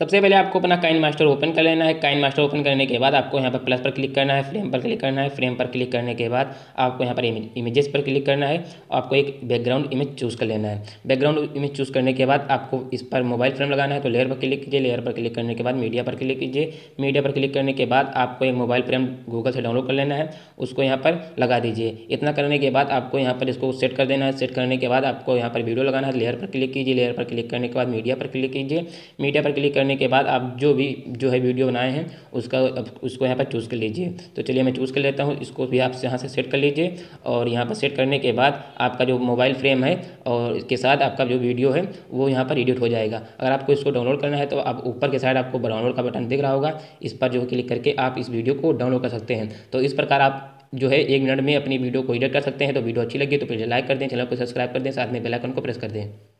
सबसे पहले आपको अपना काइन मास्टर ओपन कर लेना है। काइन मास्टर ओपन करने के बाद आपको यहाँ पर प्लस पर क्लिक करना है, फ्रेम पर क्लिक करना है। फ्रेम पर क्लिक करने के बाद आपको यहाँ पर इमेजेस पर क्लिक करना है। आपको एक बैकग्राउंड इमेज चूज़ कर लेना है। बैकग्राउंड इमेज चूज़ करने के बाद आपको इस पर मोबाइल फ्रेम लगाना है तो लेयर पर क्लिक कीजिए। लेयर पर क्लिक करने के बाद मीडिया पर क्लिक कीजिए। मीडिया पर क्लिक करने के बाद आपको एक मोबाइल फ्रेम गूगल से डाउनलोड कर लेना है। उसको यहाँ पर लगा दीजिए। इतना करने के बाद आपको यहाँ पर इसको सेट कर देना है। सेट करने के बाद आपको यहाँ पर वीडियो लगाना है। लेयर पर क्लिक कीजिए। लेयर पर क्लिक करने के बाद मीडिया पर क्लिक कीजिए। मीडिया पर क्लिक करने के बाद आप जो भी, जो है वीडियो बनाए हैं, उसका उसको यहाँ पर चूज़ कर लीजिए। तो चलिए मैं चूज़ कर लेता हूँ, इसको भी आप यहाँ से सेट कर लीजिए और यहाँ पर सेट करने के बाद आपका जो मोबाइल फ्रेम है और इसके साथ आपका जो वीडियो है, वो यहाँ पर एडिट हो जाएगा। अगर आपको इसको डाउनलोड करना है तो आप ऊपर के साइड आपको डाउनलोड का बटन दिख रहा होगा, इस पर जो क्लिक करके आप इस वीडियो को डाउनलोड कर सकते हैं। तो इस प्रकार आप जो है एक मिनट में अपनी वीडियो को एडिट कर सकते हैं। तो वीडियो अच्छी लगी तो प्लीज़ लाइक कर दें, चैनल को सब्सक्राइब कर दें, साथ में बेल आइकन को प्रेस कर दें।